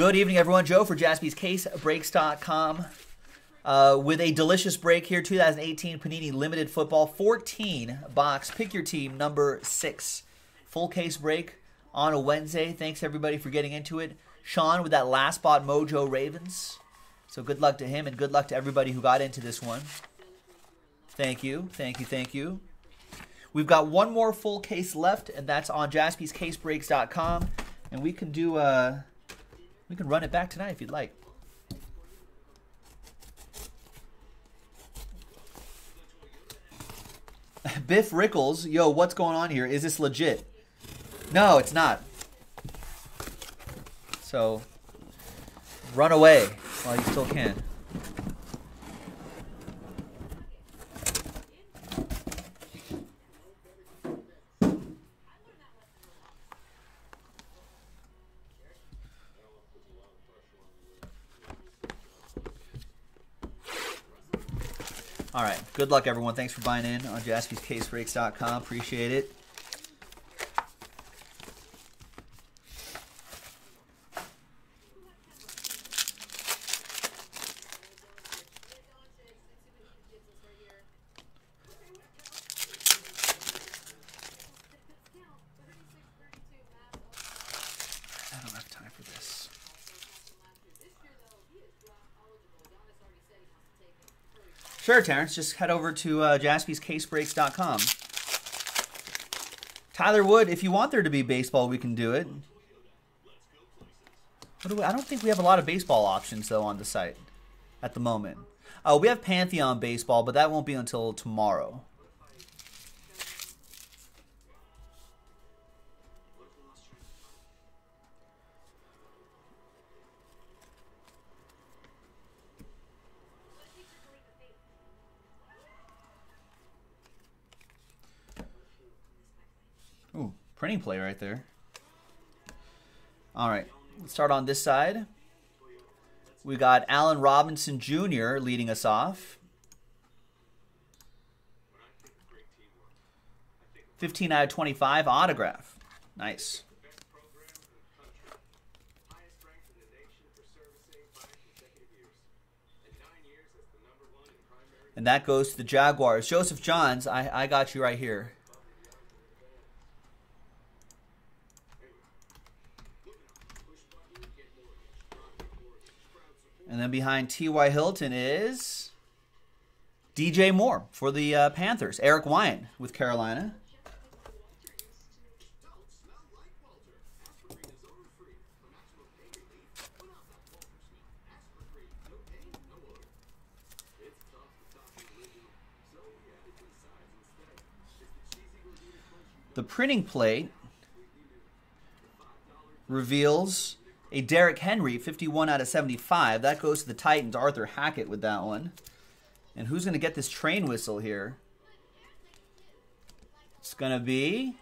Good evening, everyone. Joe for jaspyscasebreaks.com uh, with a delicious break here 2018 Panini Limited Football 14 box. Pick your team, number six. Full case break on a Wednesday. Thanks, everybody, for getting into it. Sean with that last spot, Mojo Ravens. So good luck to him and good luck to everybody who got into this one. Thank you, thank you, thank you. We've got one more full case left, and that's on jaspyscasebreaks.com. And we can do uh we can run it back tonight if you'd like. Biff Rickles, yo, what's going on here? Is this legit? No, it's not. So, run away while you still can. All right. Good luck, everyone. Thanks for buying in on jaspyscasebreaks.com. Appreciate it. I don't have time for this. Sure, Terrence. Just head over to uh, jaspyscasebreaks.com. Tyler Wood, if you want there to be baseball, we can do it. Do we, I don't think we have a lot of baseball options, though, on the site at the moment. Uh, we have Pantheon Baseball, but that won't be until tomorrow. Printing play right there. All right, let's start on this side. We got Allen Robinson Jr. leading us off. 15 out of 25 autograph. Nice. And that goes to the Jaguars. Joseph Johns, I, I got you right here. And then behind T.Y. Hilton is DJ Moore for the uh, Panthers. Eric Wyant with Carolina. The printing plate reveals a Derrick Henry, 51 out of 75. That goes to the Titans. Arthur Hackett with that one. And who's going to get this train whistle here? It's going to be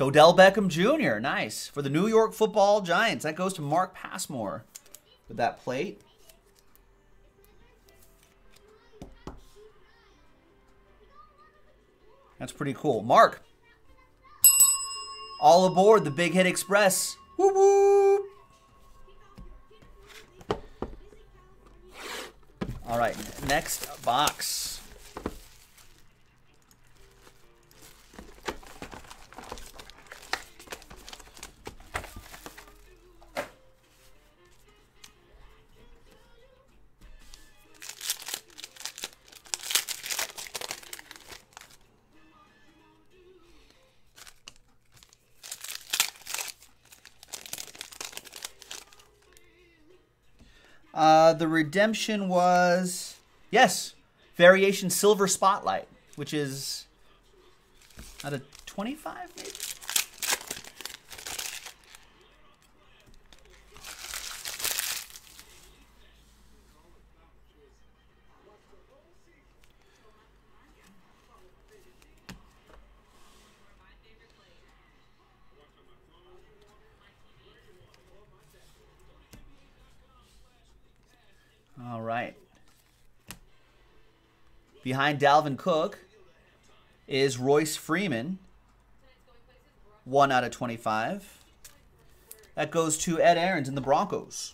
Odell Beckham Jr. Nice. For the New York football Giants. That goes to Mark Passmore with that plate. That's pretty cool. Mark, all aboard the Big Hit Express. Woo woo! All right, next box. The redemption was yes, variation silver spotlight, which is out of twenty five maybe. All right. Behind Dalvin Cook is Royce Freeman, 1 out of 25. That goes to Ed Aarons in the Broncos.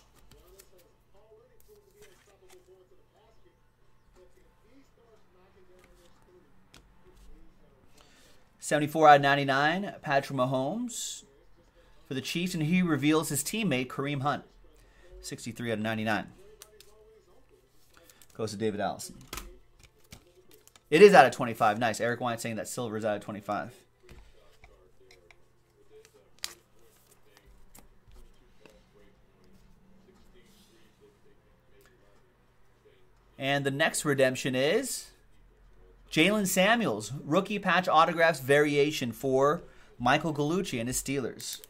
Seventy-four out of ninety-nine. Patrick Mahomes for the Chiefs, and he reveals his teammate Kareem Hunt. Sixty-three out of ninety-nine. Goes to David Allison. It is out of 25. Nice. Eric Wine saying that silver is out of 25. And the next redemption is Jaylen Samuels, rookie patch autographs variation for Michael Gallucci and his Steelers.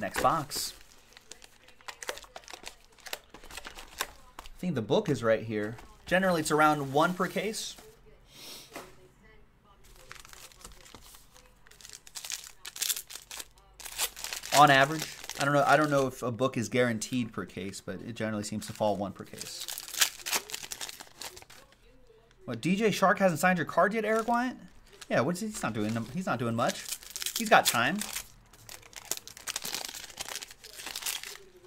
Next box. I think the book is right here. Generally, it's around one per case. On average. I don't know. I don't know if a book is guaranteed per case, but it generally seems to fall one per case. What DJ Shark hasn't signed your card yet, Eric Wyatt? Yeah, what's he's not doing? He's not doing much. He's got time.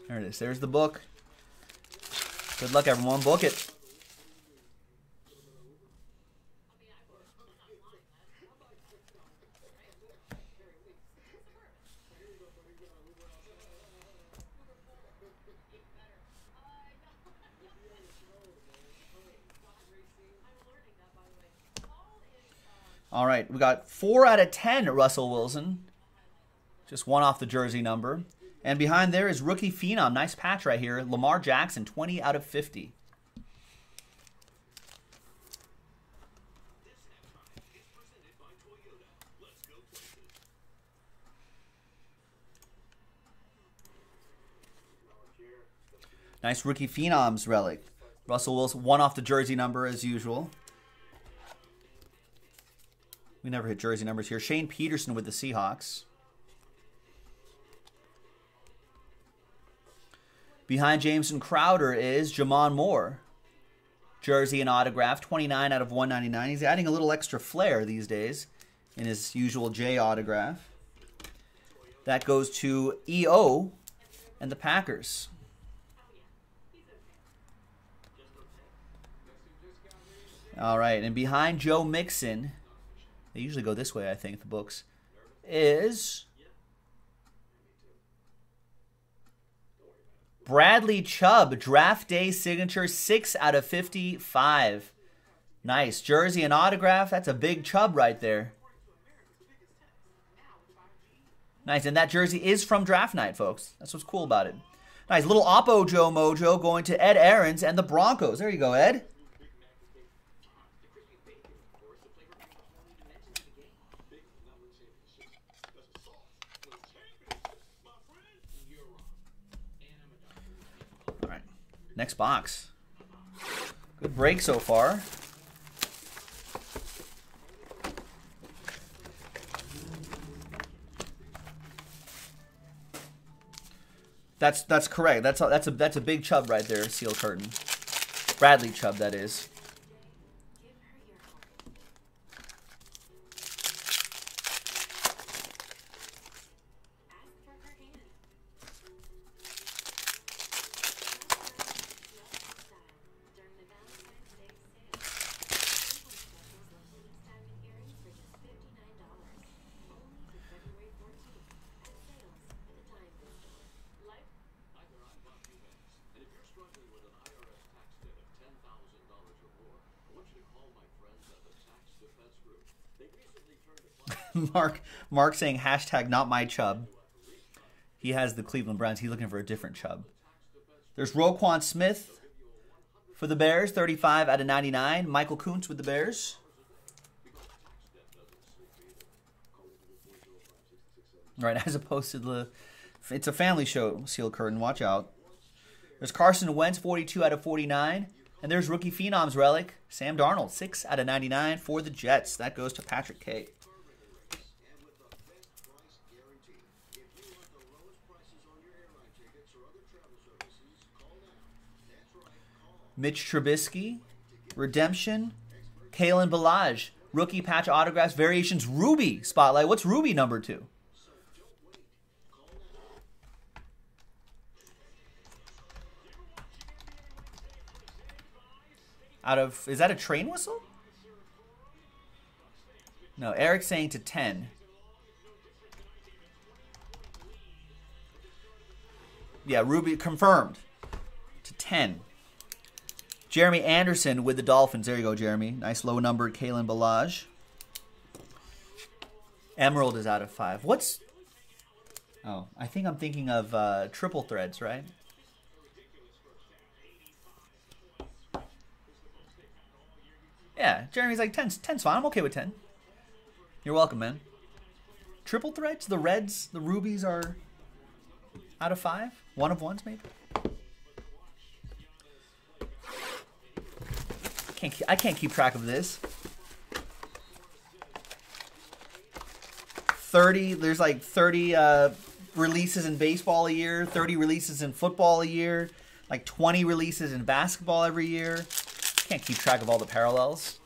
There it is. There's the book. Good luck, everyone. Book it. All right, we got four out of ten Russell Wilson. Just one off the jersey number. And behind there is rookie phenom. Nice patch right here. Lamar Jackson, 20 out of 50. Nice rookie phenoms relic. Russell Wilson, one off the jersey number as usual. We never hit jersey numbers here. Shane Peterson with the Seahawks. Behind Jamison Crowder is J'Mon Moore. Jersey and autograph, 29 out of 199. He's adding a little extra flair these days in his usual J autograph. That goes to EO and the Packers. All right, and behind Joe Mixon, they usually go this way, I think, the books, is Bradley Chubb, draft day signature, 6 out of 55. Nice. Jersey and autograph. That's a big Chubb right there. Nice. And that jersey is from draft night, folks. That's what's cool about it. Nice. Little Oppo Joe Mojo going to Ed Aarons and the Broncos. There you go, Ed. Next box. Good break so far. That's that's correct. That's a, that's a that's a big chub right there, Steel Curtain. Bradley Chubb, that is. Mark Mark saying hashtag not my chub. He has the Cleveland Browns. He's looking for a different chub. There's Roquan Smith for the Bears, 35 out of 99. Michael Kuntz with the Bears. Right, as opposed to the, it's a family show, Steel Curtain. Watch out. There's Carson Wentz, 42 out of 49. And there's rookie Phenoms relic, Sam Darnold, 6 out of 99 for the Jets. That goes to Patrick K. Mitch Trubisky, Redemption, Kalen Ballage, rookie patch autographs, variations, Ruby spotlight. What's Ruby number two? Out of is that a train whistle? No, Eric's saying to ten. Yeah, Ruby confirmed to ten. Jeremy Anderson with the Dolphins. There you go, Jeremy. Nice low number, Kalen Ballage. Emerald is out of five. What's. Oh, I think I'm thinking of uh, triple threads, right? Yeah, Jeremy's like 10's, 10's fine. I'm okay with 10. You're welcome, man. Triple threads? The reds, the rubies are out of five? One of ones, maybe? Can't I can't keep track of this. 30, there's like 30 uh, releases in baseball a year, 30 releases in football a year, like 20 releases in basketball every year. Can't keep track of all the parallels.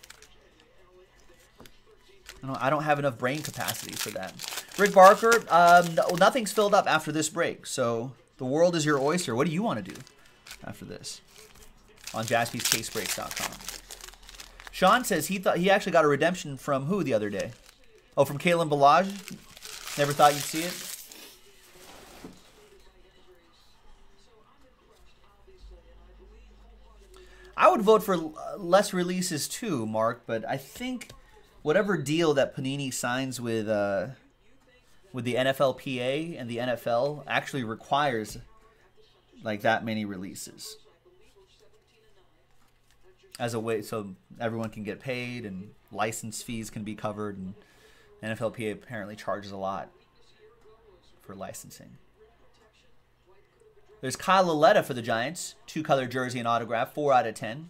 I don't, I don't have enough brain capacity for that. Rick Barker, um, no, nothing's filled up after this break, so the world is your oyster. What do you want to do after this? On jaspyscasebreaks.com. Sean says he thought he actually got a redemption from who the other day? Oh, from Kalen Ballage. Never thought you'd see it. I would vote for less releases too, Mark. But I think whatever deal that Panini signs with uh, with the NFLPA and the NFL actually requires like that many releases as a way so everyone can get paid and license fees can be covered and NFLPA apparently charges a lot for licensing. There's Kyle Lauletta for the Giants, two color jersey and autograph, four out of ten.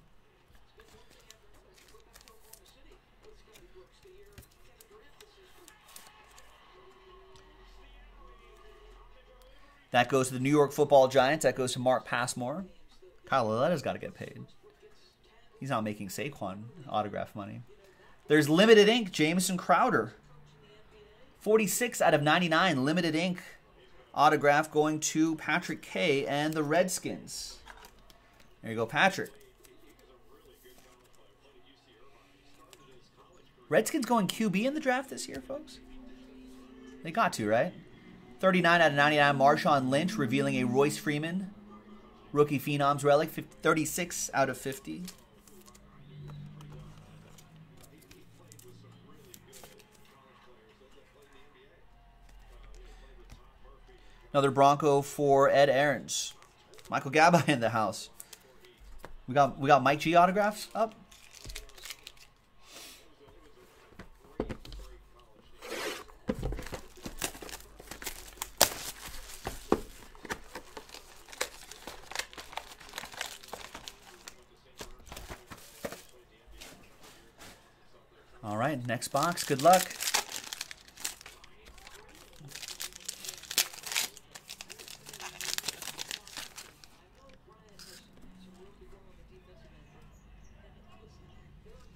That goes to the New York Football Giants. That goes to Mark Passmore. Kyle Lauletta's got to get paid. He's not making Saquon autograph money. There's limited ink, Jamison Crowder. 46 out of 99 limited ink autograph going to Patrick K and the Redskins. There you go, Patrick. Redskins going QB in the draft this year, folks? They got to, right? 39 out of 99, Marshawn Lynch revealing a Royce Freeman rookie Phenoms relic, 36 out of 50. Another Bronco for Ed Aarons. Michael Gabba in the house. We got we got Mike G autographs up. All right, next box. Good luck.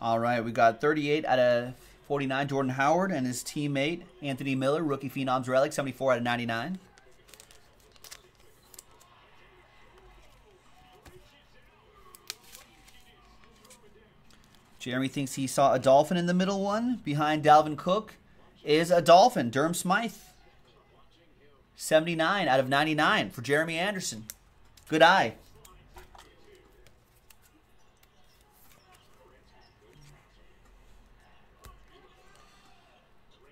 All right, we got 38 out of 49, Jordan Howard and his teammate Anthony Miller, rookie Phenoms relic, 74 out of 99. Jeremy thinks he saw a dolphin in the middle one. Behind Dalvin Cook is a dolphin, Durham Smythe. 79 out of 99 for Jeremy Anderson. Good eye.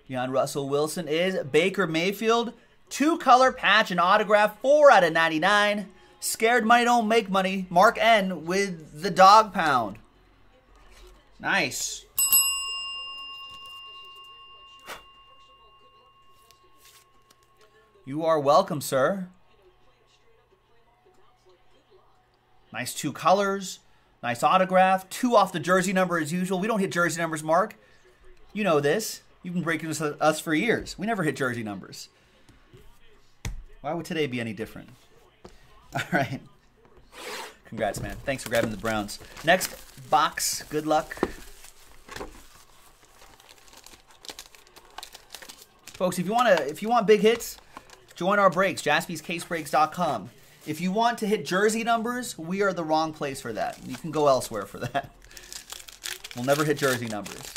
Beyond Russell Wilson is Baker Mayfield. Two color patch and autograph, 4 out of 99. Scared money don't make money. Mark N with the dog pound. Nice. You are welcome, sir. Nice two colors. Nice autograph. Two off the jersey number as usual. We don't hit jersey numbers, Mark. You know this. You've been breaking this us for years. We never hit jersey numbers. Why would today be any different? All right. Congrats, man. Thanks for grabbing the Browns. Next box. Good luck. Folks, if you want to if you want big hits, join our breaks, jaspyscasebreaks.com. If you want to hit jersey numbers, we are the wrong place for that. You can go elsewhere for that. We'll never hit jersey numbers.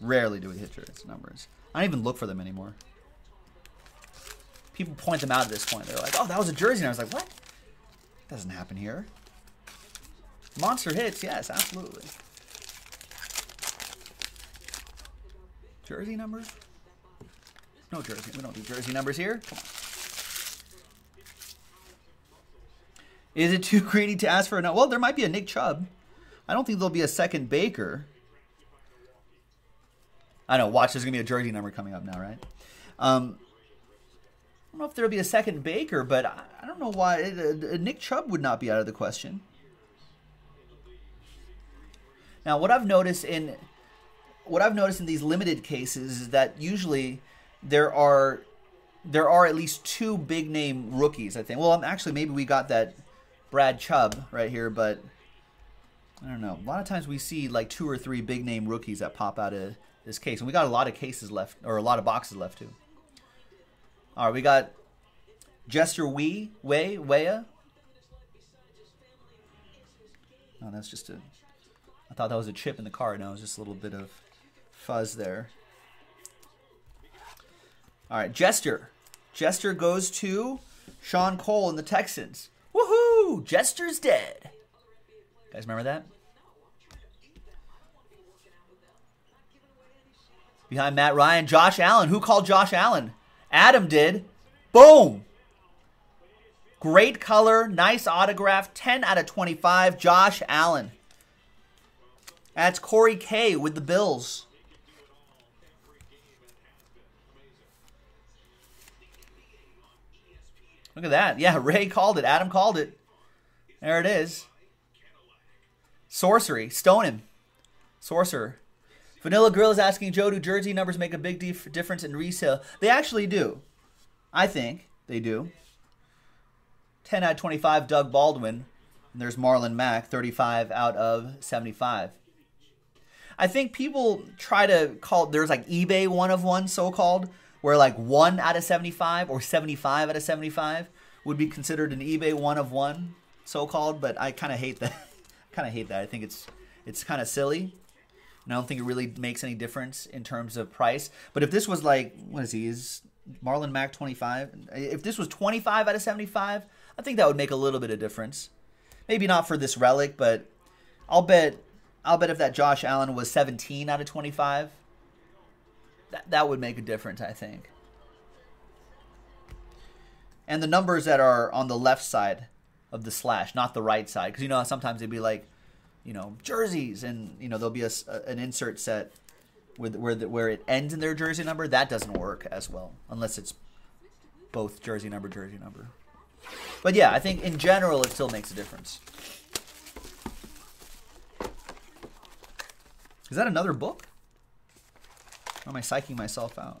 Rarely do we hit jersey numbers. I don't even look for them anymore. People point them out at this point. They're like, oh, that was a jersey. And I was like, what? Doesn't happen here. Monster hits, yes, absolutely. Jersey numbers? No jersey. We don't do jersey numbers here. Is it too greedy to ask for a no? Well, there might be a Nick Chubb. I don't think there'll be a second Baker. I know. Watch, there's gonna be a jersey number coming up now, right? Um, I don't know if there'll be a second Baker, but I, I don't know why uh, Nick Chubb would not be out of the question. Now, what I've noticed in what I've noticed in these limited cases is that usually there are there are at least two big name rookies. I think. Well, actually, maybe we got that Brad Chubb right here, but I don't know. A lot of times we see like two or three big name rookies that pop out of this case. And we got a lot of cases left, or a lot of boxes left too. All right, we got Jester Wee, Way, Waya. Oh, that's just a. I thought that was a chip in the card. No, it was just a little bit of fuzz there. All right, Jester. Jester goes to Sean Cole and the Texans. Woohoo! Jester's dead. Guys, remember that? Behind Matt Ryan, Josh Allen. Who called Josh Allen? Adam did. Boom. Great color, nice autograph, 10 out of 25. Josh Allen. That's Corey K with the Bills. Look at that. Yeah, Ray called it. Adam called it. There it is. Sorcery. Stone him. Sorcerer. Vanilla Grill is asking Joe, do jersey numbers make a big dif- difference in resale? They actually do. I think they do. 10 out of 25, Doug Baldwin. And there's Marlon Mack, 35 out of 75. I think people try to call, there's like eBay one of one, so called, where like 1 out of 75 or 75 out of 75 would be considered an eBay one of one, so called, but I kind of hate that. I kind of hate that. I think it's it's kind of silly. And I don't think it really makes any difference in terms of price. But if this was like, what is he? Is Marlon Mack 25? If this was 25 out of 75, I think that would make a little bit of difference. Maybe not for this relic, but I'll bet I'll bet if that Josh Allen was 17 out of 25, that, that would make a difference, I think. And the numbers that are on the left side of the slash, not the right side, because you know sometimes they'd be like you know jerseys, and you know there'll be a, an insert set with where the, where it ends in their jersey number. That doesn't work as well unless it's both jersey number jersey number. But yeah, I think in general it still makes a difference. Is that another book? Or am I psyching myself out?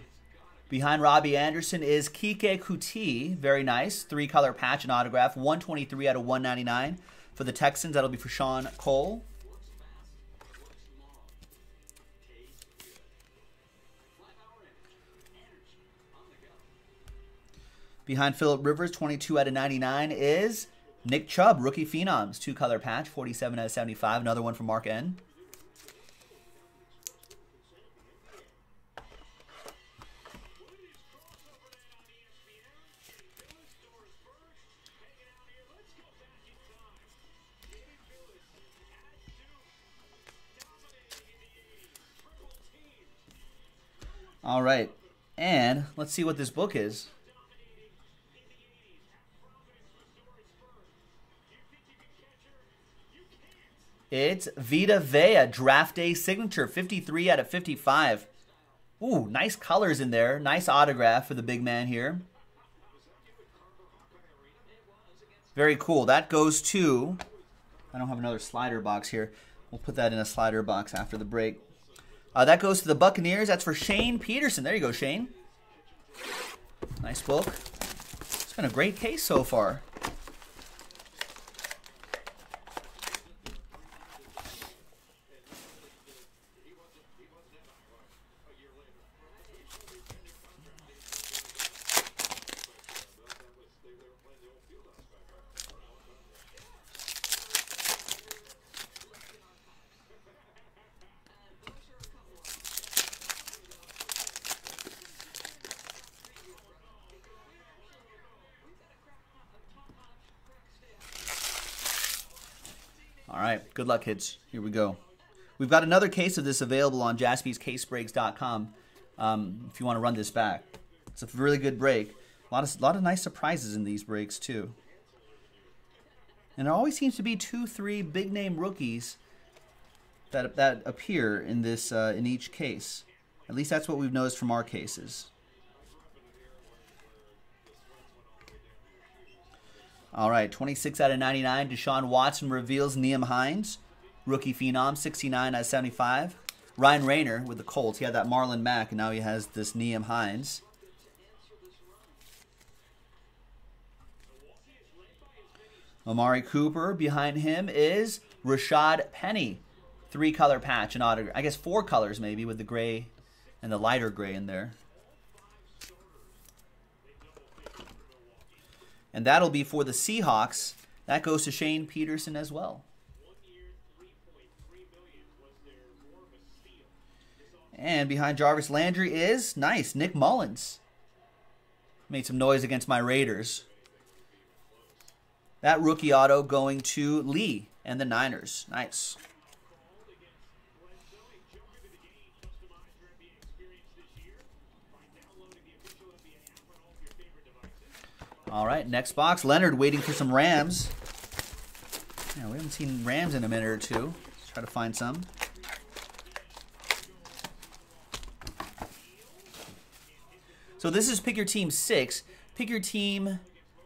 Behind Robbie Anderson is Keke Coutee. Very nice. Three color patch and autograph. 123 out of 199. For the Texans, that'll be for Sean Cole. Behind Philip Rivers, 22 out of 99 is Nick Chubb, rookie phenoms, two color patch, 47 out of 75. Another one from Mark N. All right. And let's see what this book is. It's Vita Vea draft day signature, 53 out of 55. Ooh, nice colors in there. Nice autograph for the big man here. Very cool. That goes to, I don't have another slider box here. We'll put that in a slider box after the break. Uh, that goes to the Buccaneers. That's for Shane Peterson. There you go, Shane. Nice book. It's been a great case so far. All right. Good luck, kids. Here we go. We've got another case of this available on jaspyscasebreaks.com um, if you want to run this back. It's a really good break. A lot of, lot of nice surprises in these breaks, too. And there always seems to be two, three big name rookies that, that appear in this uh, in each case. At least that's what we've noticed from our cases. All right, 26 out of 99. Deshaun Watson reveals Nyheim Hines, rookie phenom, 69 out of 75. Ryan Rayner with the Colts. He had that Marlon Mack, and now he has this Nyheim Hines. Amari Cooper. Behind him is Rashad Penny. Three color patch and autograph. I guess four colors maybe with the gray and the lighter gray in there. And that'll be for the Seahawks. That goes to Shane Peterson as well. And behind Jarvis Landry is, nice, Nick Mullens. Made some noise against my Raiders. That rookie auto going to Lee and the Niners. Nice. All right, next box. Leonard waiting for some Rams. Yeah, we haven't seen Rams in a minute or two. Let's try to find some. So this is Pick Your Team 6. Pick Your Team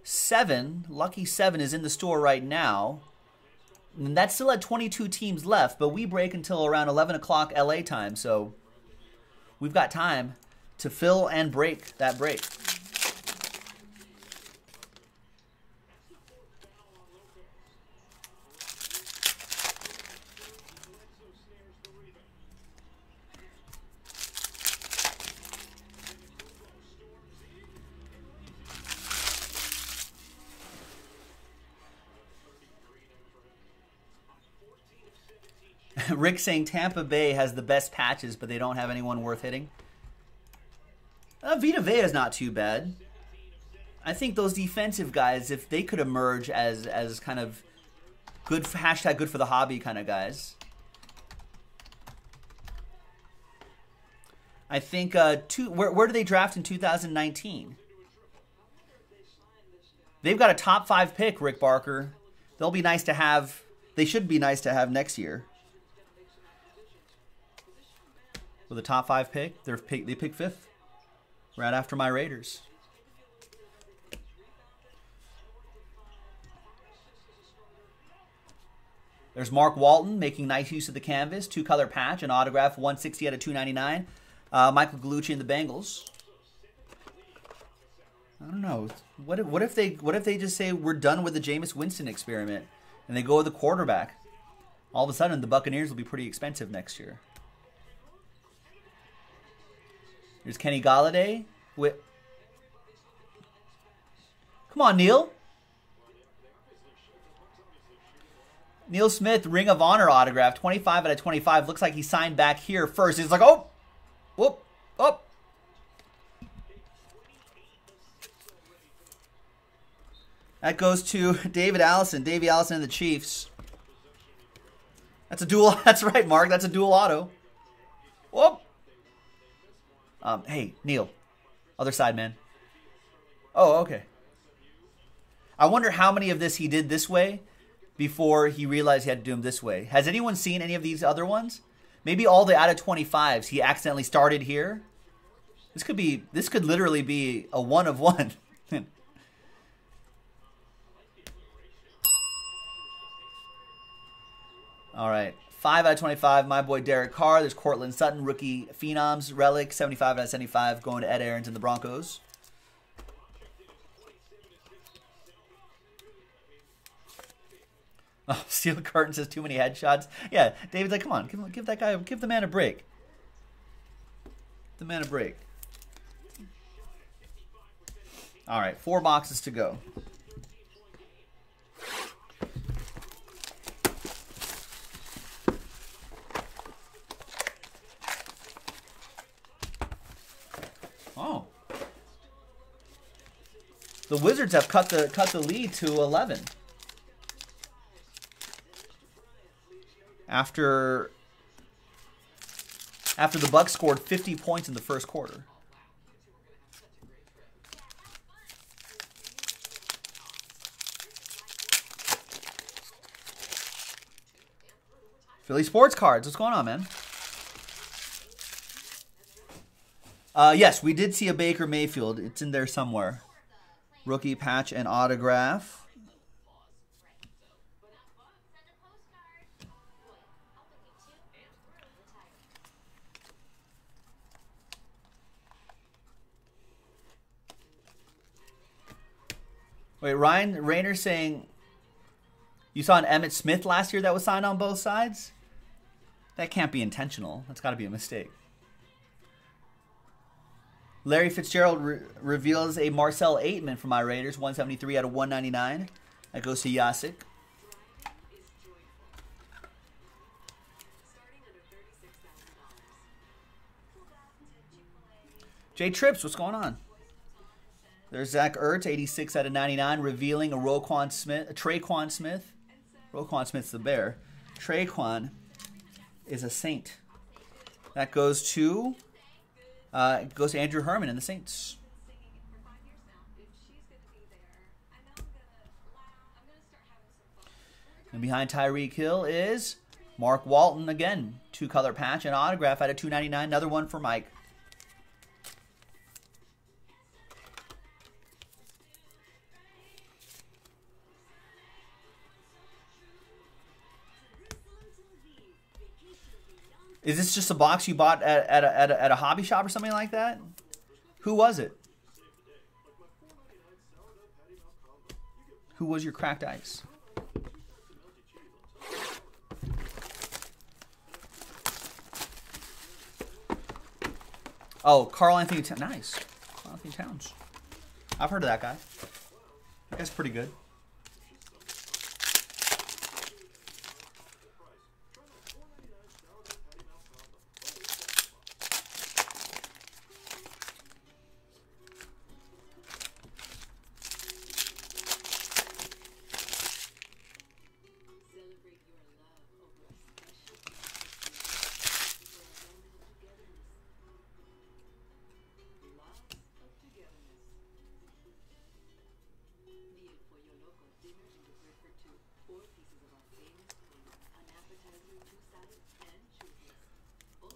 7, Lucky 7 is in the store right now. And that's still at 22 teams left, but we break until around 11 o'clock LA time, so we've got time to fill and break that break. Rick saying Tampa Bay has the best patches, but they don't have anyone worth hitting. Uh, Vita Vea is not too bad. I think those defensive guys, if they could emerge as as kind of good hashtag good for the hobby kind of guys. I think uh, two. Where, where do they draft in 2019? They've got a top five pick, Rick Barker. They'll be nice to have. They should be nice to have next year. with a top five pick. They're pick, they pick fifth, right after my Raiders. There's Mark Walton making nice use of the canvas, two color patch, an autograph, 160 out of 299. Uh, Michael Gallucci and the Bengals. I don't know. What if, what if they what if they just say we're done with the Jameis Winston experiment, and they go with the quarterback? All of a sudden, the Buccaneers will be pretty expensive next year. There's Kenny Golladay. with. Come on, Neil. Neil Smith, Ring of Honor autograph, 25 out of 25. Looks like he signed back here first. He's like, oh, whoop, up. That goes to David Allison. Davey Allison and the Chiefs. That's a dual. That's right, Mark. That's a dual auto. Whoop. Um, hey, Neil. Other side, man. Oh, okay. I wonder how many of this he did this way before he realized he had to do them this way. Has anyone seen any of these other ones? Maybe all the out of 25s he accidentally started here. This could be this could literally be a one of one. all right. 5 out of 25, my boy Derek Carr. There's Courtland Sutton, rookie Phenoms, Relic, 75 out of 75, going to Ed Aarons and the Broncos. Oh, Steel Curtain says too many headshots. Yeah, David's like, come on, give, give that guy, give the man a break. The man a break. All right, four boxes to go. Oh. The Wizards have cut the cut the lead to 11. after after the Bucks scored 50 points in the first quarter. Philly Sports Cards. What's going on, man? Uh, yes, we did see a Baker Mayfield. It's in there somewhere. Rookie patch and autograph. Wait, Ryan Rayner saying you saw an Emmitt Smith last year that was signed on both sides? That can't be intentional. That's got to be a mistake. Larry Fitzgerald re- reveals a Marcell Ateman for my Raiders, 173 out of 199. That goes to Yasik. Jay Trips, what's going on? There's Zach Ertz, 86 out of 99, revealing a Roquan Smith, a Tre'Quan Smith. Roquan Smith's the bear. Tre'Quan is a Saint. That goes to uh, goes to Andrew Herman and the Saints. And behind Tyreek Hill is Mark Walton again, two color patch and autograph out of 299. Another one for Mike. Is this just a box you bought at, at, a, at, a, at a hobby shop or something like that? Who was it? Who was your cracked ice? Oh, Karl-Anthony Towns. Nice. Karl-Anthony Towns. I've heard of that guy. That guy's pretty good.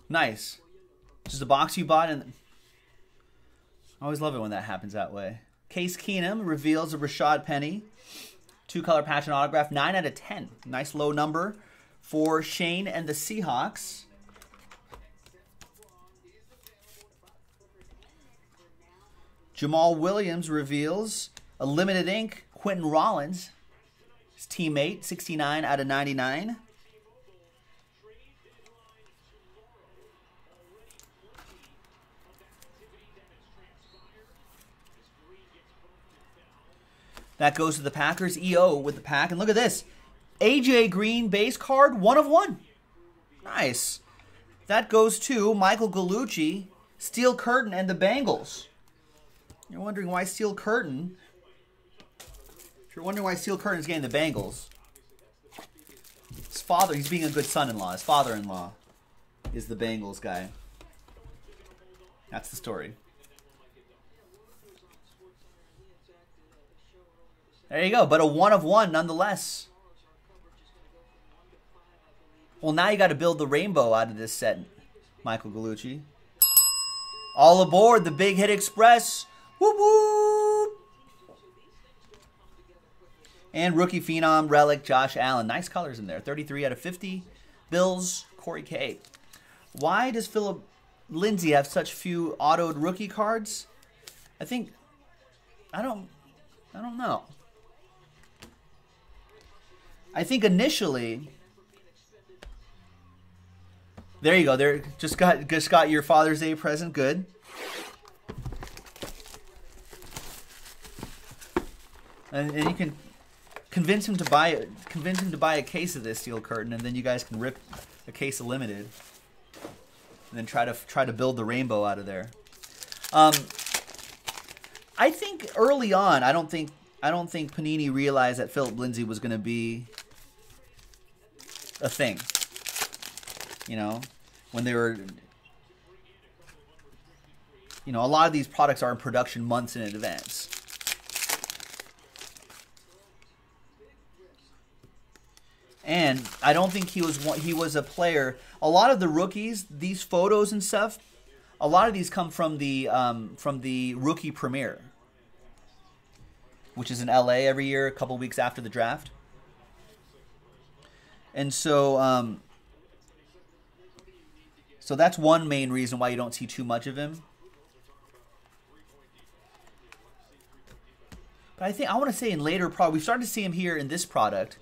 Nice. Just a box you bought and I always love it when that happens that way. Case Keenum reveals a Rashad Penny. Two color patch and autograph. 9 out of 10. Nice low number for Shane and the Seahawks. Jamaal Williams reveals a limited ink Quinten Rollins, his teammate, 69 out of 99. That goes to the Packers. EO with the pack. And look at this. AJ Green base card, one of one. Nice. That goes to Michael Gallucci, Steel Curtain, and the Bengals. You're wondering why Steel Curtain. If you're wondering why Steel Curtain is getting the Bengals, his father, he's being a good son in law. His father in law is the Bengals guy. That's the story. There you go, but a one of one nonetheless. Well, now you got to build the rainbow out of this set, Michael Gallucci. All aboard the Big Hit Express. Whoop whoop. And rookie phenom relic Josh Allen. Nice colors in there. 33 out of 50. Bills, Corey K. Why does Phillip Lindsay have such few autoed rookie cards? I think I don't I don't know. I think initially there you go. There just got just got your Father's Day present. Good. And, and you can convince him to buy convince him to buy a case of this steel curtain, and then you guys can rip a case of limited, and then try to try to build the rainbow out of there. Um, I think early on, I don't think I don't think Panini realized that Phillip Lindsay was going to be a thing. You know, when they were, you know, a lot of these products are in production months in advance. And I don't think he was one, he was a player. A lot of the rookies, these photos and stuff, a lot of these come from the um, from the rookie premiere, which is in LA every year, a couple weeks after the draft. And so, um, so that's one main reason why you don't see too much of him. But I think I want to say in later product, we started to see him here in this product,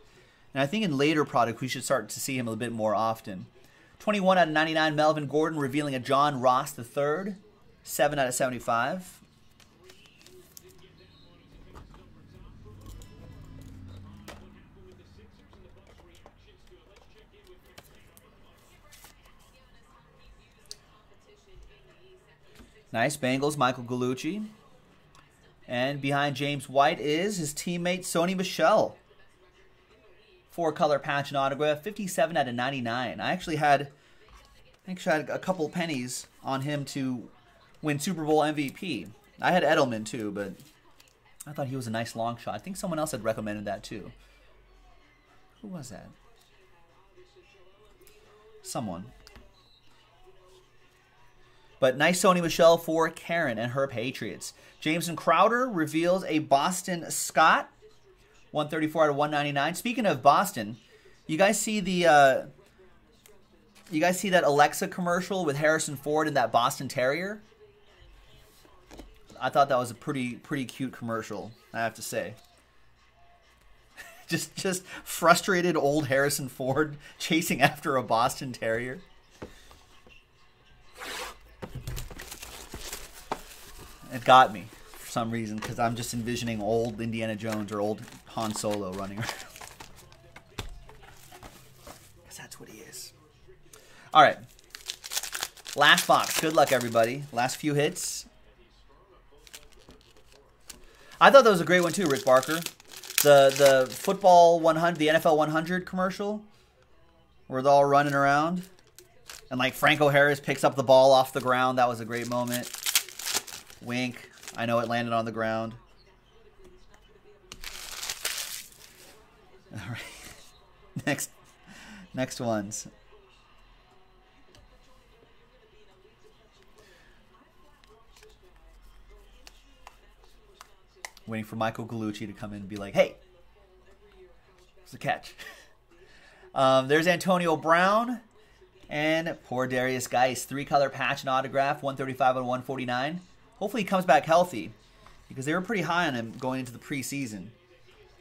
and I think in later product we should start to see him a little bit more often. 21 out of 99, Melvin Gordon revealing a John Ross III, 7 out of 75. Nice. Bengals, Michael Gallucci. And behind James White is his teammate Sony Michel. Four color patch and autograph, 57 out of 99. I actually had I actually had a couple pennies on him to win Super Bowl MVP. I had Edelman too, but I thought he was a nice long shot. I think someone else had recommended that too. Who was that? Someone. But nice Sony Michel for Karen and her Patriots. Jamison Crowder reveals a Boston Scott. 134 out of 199. Speaking of Boston, you guys see the uh, you guys see that Alexa commercial with Harrison Ford and that Boston Terrier? I thought that was a pretty pretty cute commercial, I have to say. just just frustrated old Harrison Ford chasing after a Boston Terrier. It got me for some reason because I'm just envisioning old Indiana Jones or old Han Solo running around. Because that's what he is. All right. Last box. Good luck, everybody. Last few hits. I thought that was a great one too, Rick Barker. The the football 100, the NFL 100 commercial, where they're all running around, and like Franco Harris picks up the ball off the ground. That was a great moment. Wink. I know it landed on the ground. All right. next, next ones. Waiting for Michael Gallucci to come in and be like, "Hey, it's a catch." Um, there's Antonio Brown and poor Derrius Guice. Three color patch and autograph, 135 and 149. Hopefully he comes back healthy because they were pretty high on him going into the preseason.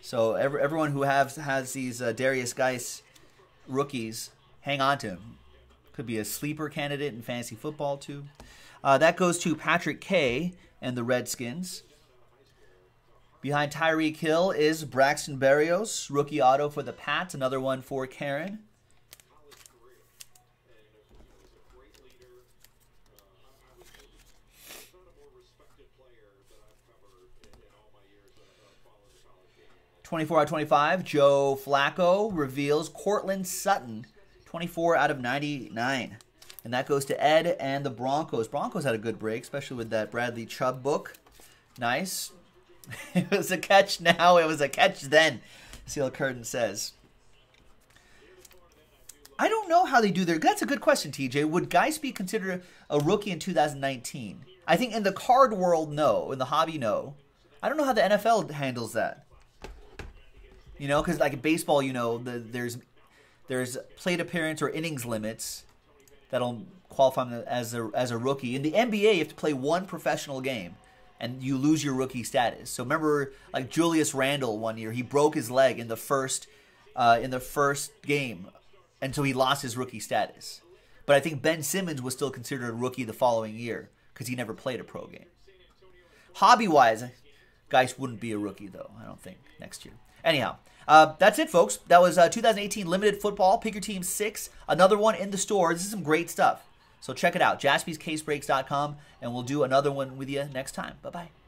So every, everyone who has has these uh, Derrius Guice rookies, hang on to him. Could be a sleeper candidate in fantasy football too. Uh, that goes to Patrick K and the Redskins. Behind Tyreek Hill is Braxton Berrios, rookie auto for the Pats. Another one for Karen. Twenty-four out of twenty-five. Joe Flacco reveals Courtland Sutton, twenty-four out of ninety-nine, and that goes to Ed and the Broncos. Broncos had a good break, especially with that Bradley Chubb book. Nice. it was a catch now. It was a catch then. Steel Curtain says. I don't know how they do their. That's a good question, TJ. Would Guice be considered a rookie in 2019? I think in the card world, no. In the hobby, no. I don't know how the NFL handles that. You know, because like baseball, you know, the, there's there's plate appearance or innings limits that'll qualify as a as a rookie. In the NBA, you have to play one professional game and you lose your rookie status. So remember, like Julius Randle one year, he broke his leg in the first uh, in the first game, and so he lost his rookie status. But I think Ben Simmons was still considered a rookie the following year because he never played a pro game. Hobby wise, Guice wouldn't be a rookie though. I don't think next year. Anyhow, uh, that's it, folks. That was uh, 2018 limited football. Pick your team six. Another one in the store. This is some great stuff. So check it out, jaspyscasebreaks.com, and we'll do another one with you next time. Bye bye.